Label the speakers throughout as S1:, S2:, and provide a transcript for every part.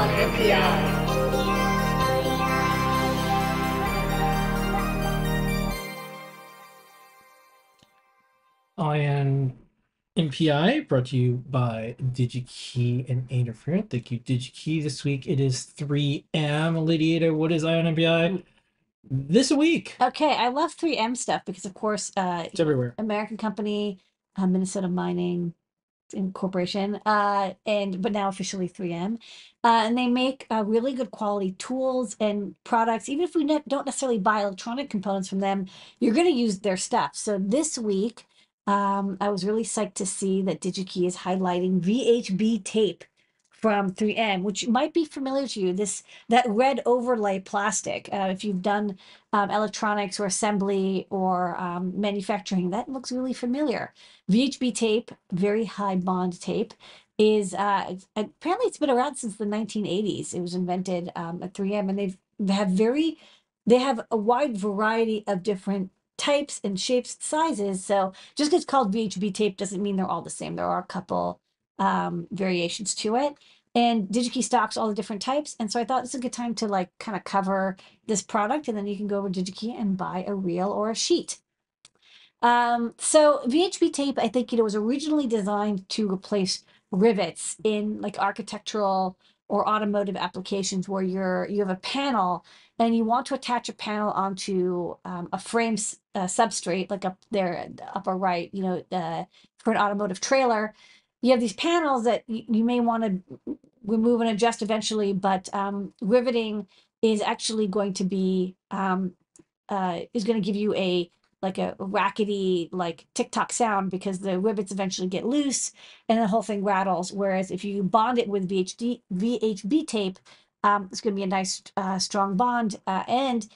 S1: on NPI.
S2: Ion MPI brought to you by DigiKey and Adafruit. Thank you, DigiKey. This week it is 3M. Lady what is EYE on NPI? This week.
S3: Okay, I love 3M stuff because, of course, uh,
S2: It's everywhere.
S3: American company, uh, Minnesota Mining Incorporation, uh, and but now officially 3M, uh, and they make uh, really good quality tools and products. Even if we ne- don't necessarily buy electronic components from them, you're going to use their stuff. So this week, um, I was really psyched to see that DigiKey is highlighting VHB tape from 3M, which might be familiar to you. This that red overlay plastic. Uh, if you've done um, electronics or assembly or um, manufacturing, that looks really familiar. VHB tape, very high bond tape, is uh, apparently it's been around since the 1980s. It was invented um, at 3M, and they've they have very they have a wide variety of different types and shapes, sizes. So just because it's called VHB tape doesn't mean they're all the same. There are a couple um, variations to it. And DigiKey stocks all the different types. And so I thought this is a good time to like kind of cover this product and then you can go over DigiKey and buy a reel or a sheet. Um, so VHB tape, I think, you know, was originally designed to replace rivets in like architectural or automotive applications where you're you have a panel and you want to attach a panel onto um, a frame uh, substrate, like up there, the upper right, you know, for an automotive trailer. You have these panels that you may want to remove and adjust eventually, but um, riveting is actually going to be um, uh, is going to give you a like a rackety like tick tock sound because the rivets eventually get loose and the whole thing rattles. Whereas if you bond it with VHD VHB tape, um, it's going to be a nice uh, strong bond uh, and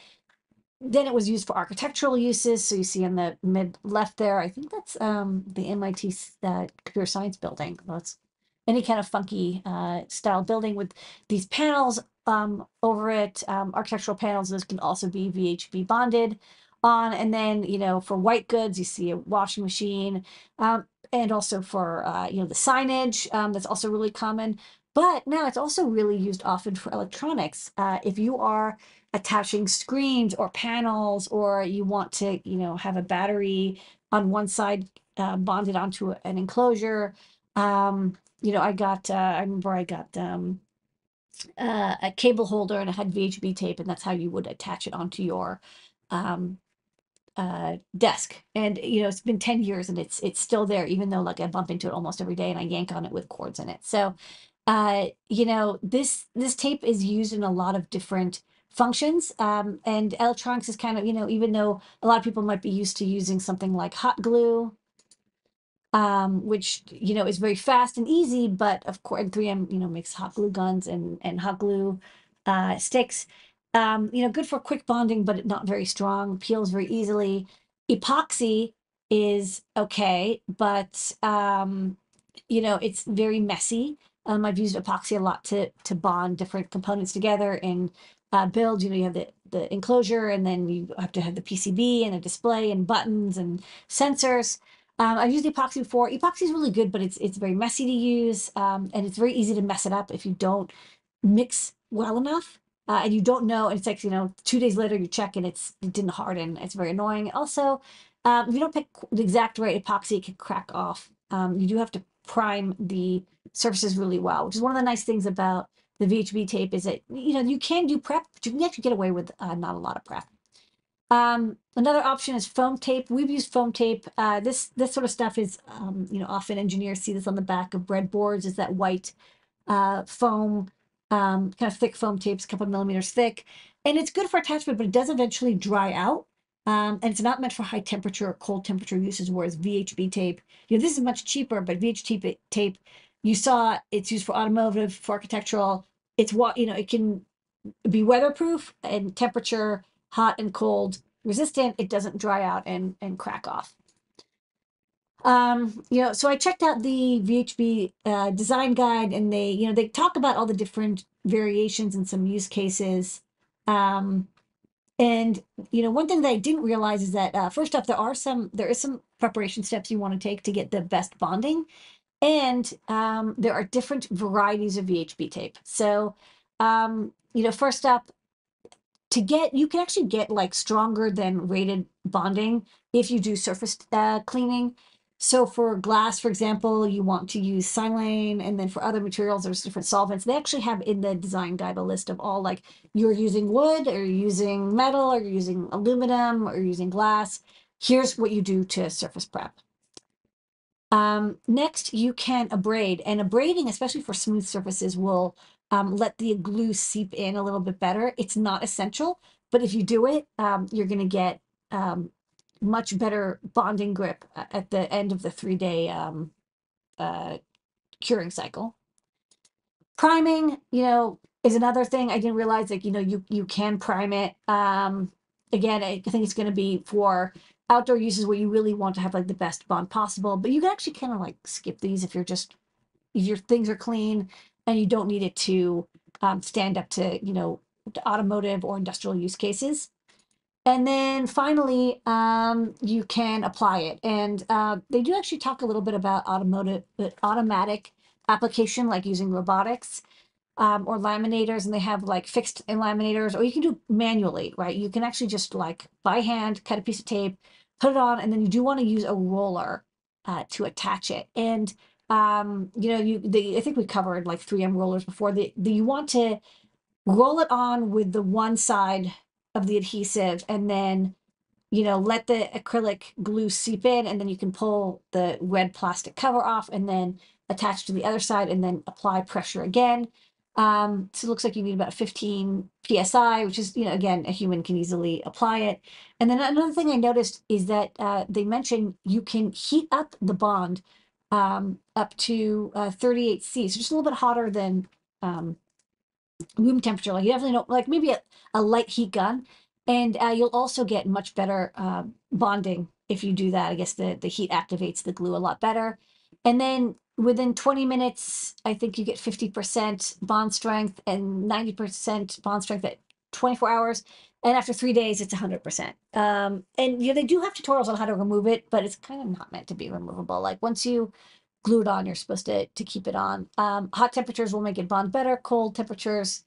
S3: then it was used for architectural uses. So you see in the mid left there, I think that's um, the MIT uh, computer science building. That's any kind of funky uh, style building with these panels um, over it, um, architectural panels. Those can also be VHB bonded on. And then, you know, for white goods, you see a washing machine. Um, and also for, uh, you know, the signage, um, that's also really common. But now it's also really used often for electronics. Uh, if you are attaching screens or panels, or you want to, you know, have a battery on one side uh, bonded onto an enclosure. Um, you know, I got, uh, I remember I got um, uh, a cable holder and it had VHB tape, and that's how you would attach it onto your um, uh, desk. And you know, it's been ten years and it's it's still there, even though like I bump into it almost every day and I yank on it with cords in it. So, uh, you know, this this tape is used in a lot of different functions. Um, and electronics is kind of you know, even though a lot of people might be used to using something like hot glue um, which you know is very fast and easy. But of course, 3M you know makes hot glue guns and and hot glue uh, sticks. Um, you know, good for quick bonding, but not very strong. Peels very easily. Epoxy is okay, but um, you know it's very messy. Um, I've used epoxy a lot to to bond different components together and uh, build. You know, you have the the enclosure, and then you have to have the PCB and a display and buttons and sensors. Um, I've used epoxy before. Epoxy is really good, but it's it's very messy to use, um, and it's very easy to mess it up if you don't mix well enough. Uh, and you don't know, and it's like you know, two days later you check and it's it didn't harden. It's very annoying. Also, um, if you don't pick the exact right epoxy, it can crack off. Um, you do have to prime the surfaces really well, which is one of the nice things about the VHB tape is that you know you can do prep, but you can actually get away with uh, not a lot of prep. Um, another option is foam tape. We've used foam tape. Uh, this this sort of stuff is, um, you know, often engineers see this on the back of breadboards. Is that white uh, foam, um, kind of thick foam tapes, a couple millimeters thick, and it's good for attachment, but it does eventually dry out. Um, and it's not meant for high temperature or cold temperature uses. Whereas VHB tape, you know, this is much cheaper, but VHB tape, you saw it's used for automotive, for architectural. It's what you know, it can be weatherproof and temperature hot and cold resistant it doesn't dry out and and crack off um you know so i checked out the vhb uh, design guide and they you know they talk about all the different variations and some use cases um and you know one thing that i didn't realize is that uh, first off there are some there is some preparation steps you want to take to get the best bonding and um, there are different varieties of VHB tape. So, um, you know, first up, to get you can actually get like stronger than rated bonding if you do surface uh, cleaning. So for glass, for example, you want to use silane, and then for other materials, there's different solvents. They actually have in the design guide a list of all like you're using wood, or you're using metal, or you're using aluminum, or using glass. Here's what you do to surface prep. Um, next, you can abrade, and abrading, especially for smooth surfaces, will um, let the glue seep in a little bit better. It's not essential, but if you do it, um, you're going to get um, much better bonding grip a- at the end of the three day um, uh, curing cycle. Priming, you know, is another thing I didn't realize. Like, you know, you you can prime it. Um, again, I think it's going to be for outdoor uses where you really want to have like the best bond possible. But you can actually kind of like skip these if you're just if your things are clean and you don't need it to um, stand up to you know to automotive or industrial use cases. And then finally, um, you can apply it. And uh, they do actually talk a little bit about automotive, uh, automatic application, like using robotics um, or laminators. And they have like fixed laminators, or you can do manually, right? You can actually just like by hand cut a piece of tape, put it on, and then you do want to use a roller uh, to attach it. And um, you know, you the I think we covered like 3M rollers before. The, the you want to roll it on with the one side of the adhesive and then you know let the acrylic glue seep in and then you can pull the red plastic cover off and then attach to the other side and then apply pressure again. Um, so it looks like you need about 15 psi which is you know again a human can easily apply it. And then another thing i noticed is that uh, they mentioned you can heat up the bond um, up to uh, 38 c so just a little bit hotter than um, room temperature. Like you definitely don't like maybe a, a light heat gun, and uh, you'll also get much better uh, bonding if you do that. I guess the the heat activates the glue a lot better, and then within 20 minutes, I think you get 50% bond strength and 90% bond strength at 24 hours. And after three days, it's 100%. Um, and you know, they do have tutorials on how to remove it, but it's kind of not meant to be removable. Like once you glue it on, you're supposed to, to keep it on. Um, hot temperatures will make it bond better. Cold temperatures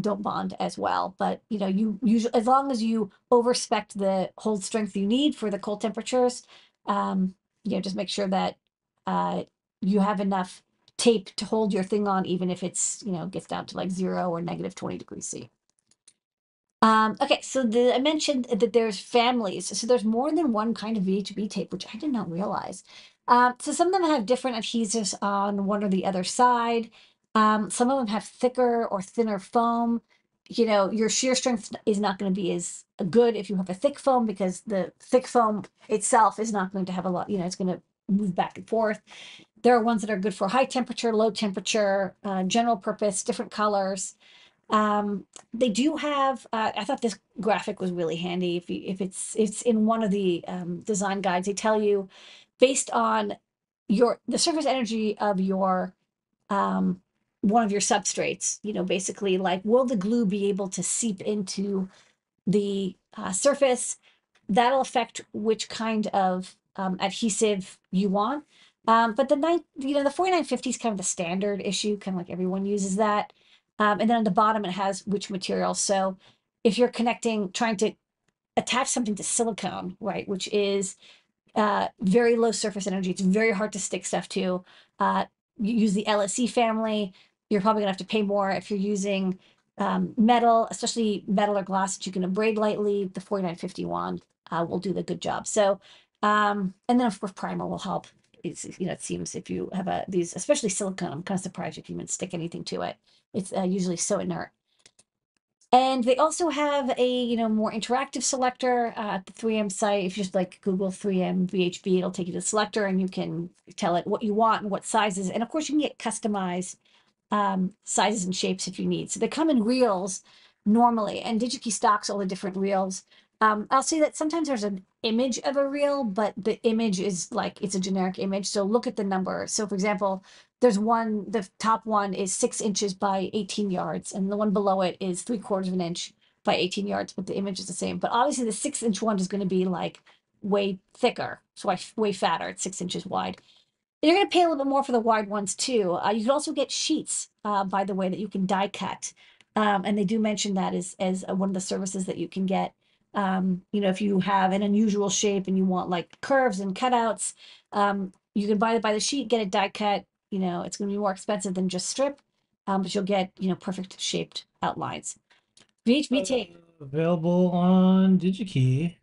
S3: don't bond as well. But you know, you usually as long as you overspec the hold strength you need for the cold temperatures, um, you know, just make sure that uh, you have enough tape to hold your thing on, even if it's you know gets down to like zero or negative twenty degrees C. Um, okay, so the, I mentioned that there's families. So there's more than one kind of VHB tape, which I did not realize. Um, so some of them have different adhesives on one or the other side. Um, some of them have thicker or thinner foam. You know, your shear strength is not going to be as good if you have a thick foam because the thick foam itself is not going to have a lot, you know, it's going to move back and forth. There are ones that are good for high temperature, low temperature, uh, general purpose, different colors. Um, they do have. Uh, I thought this graphic was really handy. If you, if it's it's in one of the um, design guides, they tell you based on your the surface energy of your um, one of your substrates. You know, basically like will the glue be able to seep into the uh, surface? That'll affect which kind of um, adhesive you want. Um, but the nine, you know, the 4950 is kind of the standard issue, kind of like everyone uses that. Um, and then on the bottom, it has which material. So if you're connecting, trying to attach something to silicone, right, which is uh, very low surface energy, it's very hard to stick stuff to. Uh, you use the LSE family, you're probably gonna have to pay more if you're using um, metal, especially metal or glass that you can abrade lightly. The 4951 uh, will do the good job. So, um, and then of course primer will help. It's, you know, it seems if you have a these, especially silicone, I'm kind of surprised you even stick anything to it. It's uh, usually so inert. And they also have a you know more interactive selector uh, at the 3M site. If you just like Google 3M VHB, it'll take you to the selector, and you can tell it what you want and what sizes. And of course, you can get customized um, sizes and shapes if you need. So they come in reels normally, and DigiKey stocks all the different reels. Um, I'll say that sometimes there's an image of a reel, but the image is like it's a generic image. So look at the number. So for example, there's one, the top one is six inches by 18 yards, and the one below it is three quarters of an inch by 18 yards, but the image is the same. But obviously, the six inch one is going to be like way thicker, so way fatter. It's six inches wide. you're going to pay a little bit more for the wide ones too. Uh, you can also get sheets, uh, by the way, that you can die cut. Um, and they do mention that as, as uh, one of the services that you can get. Um, you know, if you have an unusual shape and you want like curves and cutouts, um, you can buy it by the sheet, get it die cut. You know, it's going to be more expensive than just strip, um, but you'll get, you know, perfect shaped outlines. VHB tape.
S2: Available on DigiKey.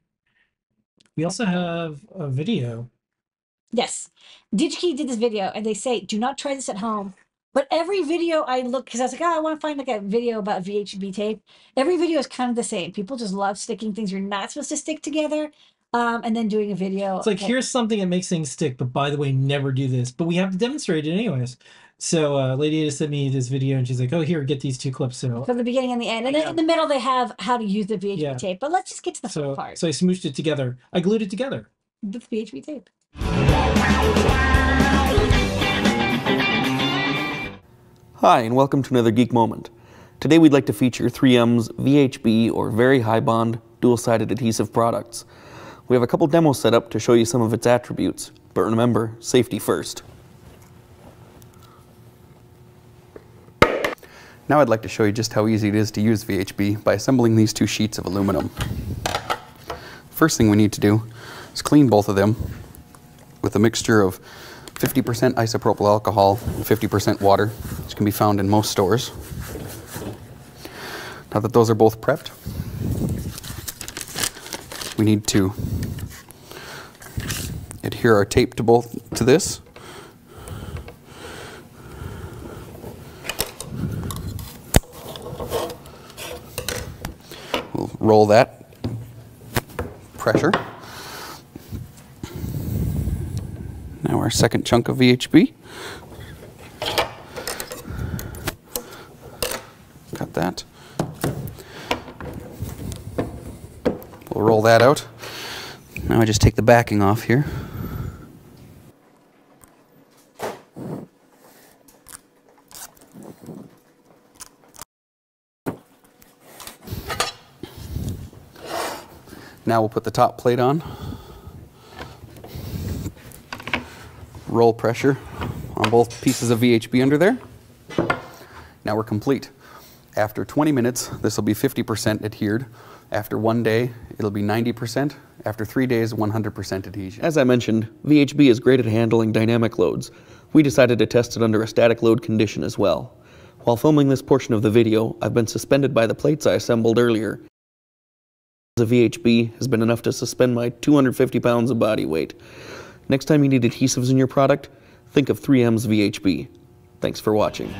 S2: We also have a video.
S3: Yes. DigiKey did this video and they say, do not try this at home. But every video I look, because I was like, oh, I want to find like a video about VHB tape. Every video is kind of the same. People just love sticking things you're not supposed to stick together um, and then doing a video.
S2: It's like,
S3: that-
S2: here's something that makes things stick, but by the way, never do this. But we have to demonstrate it anyways. So uh, Lady Ada sent me this video and she's like, oh, here, get these two clips. So,
S3: from the beginning and the end. And then
S2: Yeah.
S3: in the middle, they have how to use the VHB
S2: Yeah.
S3: tape. But let's just get to the fun
S2: so,
S3: part
S2: so I smooshed it together. I glued it together.
S3: with VHB tape.
S1: Hi, and welcome to another Geek Moment. Today we'd like to feature 3M's VHB or Very High Bond dual-sided adhesive products. We have a couple demos set up to show you some of its attributes, but remember, safety first.
S4: Now I'd like to show you just how easy it is to use VHB by assembling these two sheets of aluminum. First thing we need to do is clean both of them with a mixture of 50% isopropyl alcohol and 50% water, which can be found in most stores. Now that those are both prepped, we need to adhere our tape to both to this. We'll roll that pressure. Our second chunk of VHB. Got that. We'll roll that out. Now I just take the backing off here. Now we'll put the top plate on. Roll pressure on both pieces of VHB under there. Now we're complete. After 20 minutes, this will be 50% adhered. After one day, it'll be 90%. After three days, 100% adhesion.
S1: As I mentioned, VHB is great at handling dynamic loads. We decided to test it under a static load condition as well. While filming this portion of the video, I've been suspended by the plates I assembled earlier. The VHB has been enough to suspend my 250 pounds of body weight. Next time you need adhesives in your product, think of 3M's VHB. Thanks for watching.